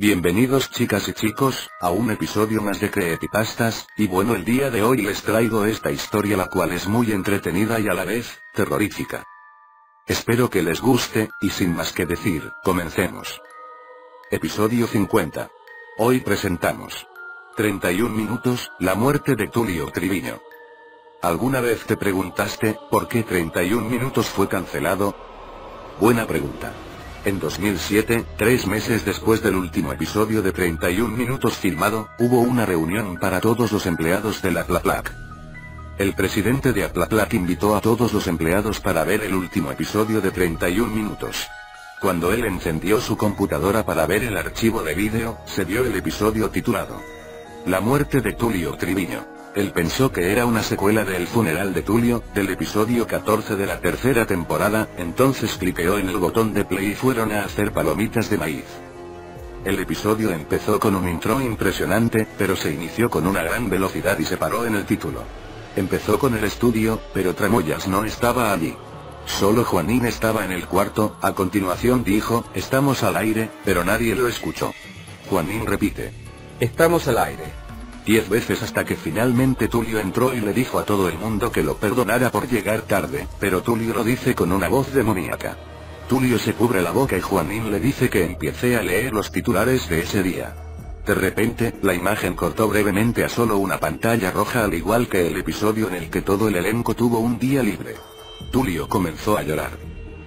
Bienvenidos chicas y chicos, a un episodio más de Creepypastas, y bueno el día de hoy les traigo esta historia la cual es muy entretenida y a la vez, terrorífica. Espero que les guste, y sin más que decir, comencemos. Episodio 50. Hoy presentamos 31 minutos, la muerte de Tulio Triviño. ¿Alguna vez te preguntaste, por qué 31 minutos fue cancelado? Buena pregunta. En 2007, tres meses después del último episodio de 31 minutos filmado, hubo una reunión para todos los empleados de la Plaplac. El presidente de Aplaplac invitó a todos los empleados para ver el último episodio de 31 minutos. Cuando él encendió su computadora para ver el archivo de vídeo, se vio el episodio titulado La muerte de Tulio Triviño. Él pensó que era una secuela de El funeral de Tulio, del episodio 14 de la tercera temporada, entonces cliqueó en el botón de play y fueron a hacer palomitas de maíz. El episodio empezó con un intro impresionante, pero se inició con una gran velocidad y se paró en el título. Empezó con el estudio, pero Tramoyas no estaba allí. Solo Juanín estaba en el cuarto, a continuación dijo, estamos al aire, pero nadie lo escuchó. Juanín repite. Estamos al aire diez veces hasta que finalmente Tulio entró y le dijo a todo el mundo que lo perdonara por llegar tarde, pero Tulio lo dice con una voz demoníaca. Tulio se cubre la boca y Juanín le dice que empiece a leer los titulares de ese día. De repente, la imagen cortó brevemente a solo una pantalla roja al igual que el episodio en el que todo el elenco tuvo un día libre. Tulio comenzó a llorar.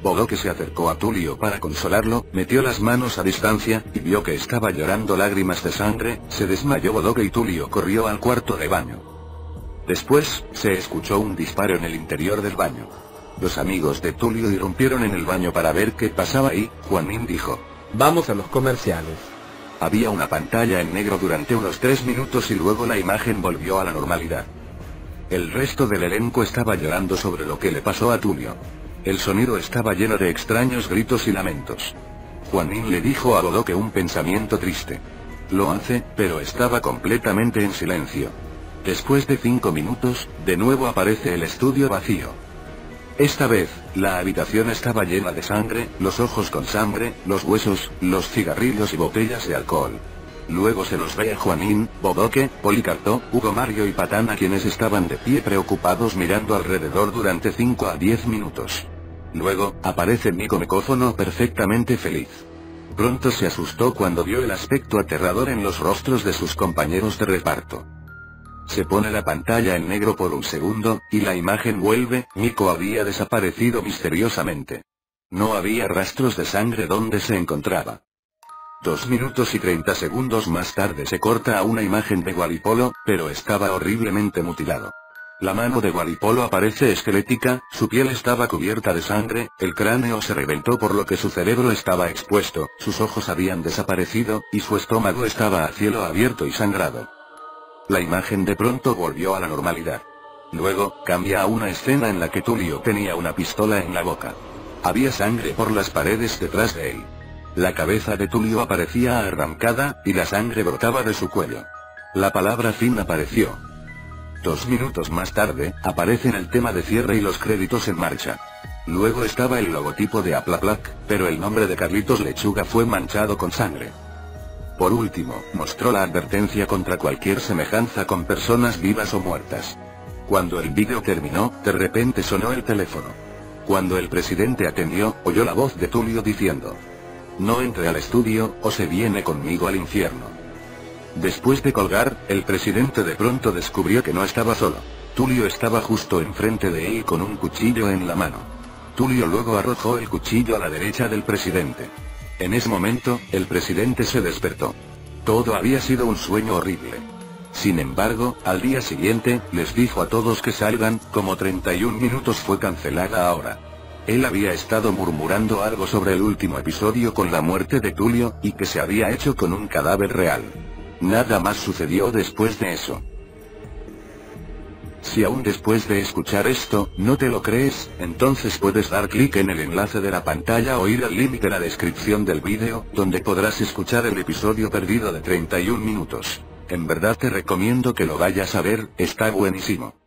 Bodoque se acercó a Tulio para consolarlo, metió las manos a distancia, y vio que estaba llorando lágrimas de sangre, se desmayó Bodoque y Tulio corrió al cuarto de baño. Después, se escuchó un disparo en el interior del baño. Los amigos de Tulio irrumpieron en el baño para ver qué pasaba y, Juanín dijo, Vamos a los comerciales. Había una pantalla en negro durante unos tres minutos y luego la imagen volvió a la normalidad. El resto del elenco estaba llorando sobre lo que le pasó a Tulio. El sonido estaba lleno de extraños gritos y lamentos. Juanín le dijo a Bodoque un pensamiento triste. Lo hace, pero estaba completamente en silencio. Después de cinco minutos, de nuevo aparece el estudio vacío. Esta vez, la habitación estaba llena de sangre, los ojos con sangre, los huesos, los cigarrillos y botellas de alcohol. Luego se los ve a Juanín, Bodoque, Policarto, Hugo Mario y Patana quienes estaban de pie preocupados mirando alrededor durante 5 a 10 minutos. Luego, aparece Nico Mecófono perfectamente feliz. Pronto se asustó cuando vio el aspecto aterrador en los rostros de sus compañeros de reparto. Se pone la pantalla en negro por un segundo, y la imagen vuelve, Nico había desaparecido misteriosamente. No había rastros de sangre donde se encontraba. Dos minutos y treinta segundos más tarde se corta a una imagen de Guaripolo, pero estaba horriblemente mutilado. La mano de Guaripolo aparece esquelética, su piel estaba cubierta de sangre, el cráneo se reventó por lo que su cerebro estaba expuesto, sus ojos habían desaparecido, y su estómago estaba a cielo abierto y sangrado. La imagen de pronto volvió a la normalidad. Luego, cambia a una escena en la que Tulio tenía una pistola en la boca. Había sangre por las paredes detrás de él. La cabeza de Tulio aparecía arrancada, y la sangre brotaba de su cuello. La palabra fin apareció. Dos minutos más tarde, aparecen el tema de cierre y los créditos en marcha. Luego estaba el logotipo de Aplaplac, pero el nombre de Carlitos Lechuga fue manchado con sangre. Por último, mostró la advertencia contra cualquier semejanza con personas vivas o muertas. Cuando el vídeo terminó, de repente sonó el teléfono. Cuando el presidente atendió, oyó la voz de Tulio diciendo, no entre al estudio, o se viene conmigo al infierno. Después de colgar, el presidente de pronto descubrió que no estaba solo. Tulio estaba justo enfrente de él con un cuchillo en la mano. Tulio luego arrojó el cuchillo a la derecha del presidente. En ese momento, el presidente se despertó. Todo había sido un sueño horrible. Sin embargo, al día siguiente, les dijo a todos que salgan, como 31 minutos fue cancelada ahora. Él había estado murmurando algo sobre el último episodio con la muerte de Tulio, y que se había hecho con un cadáver real. Nada más sucedió después de eso. Si aún después de escuchar esto, no te lo crees, entonces puedes dar clic en el enlace de la pantalla o ir al link de la descripción del vídeo, donde podrás escuchar el episodio perdido de 31 minutos. En verdad te recomiendo que lo vayas a ver, está buenísimo.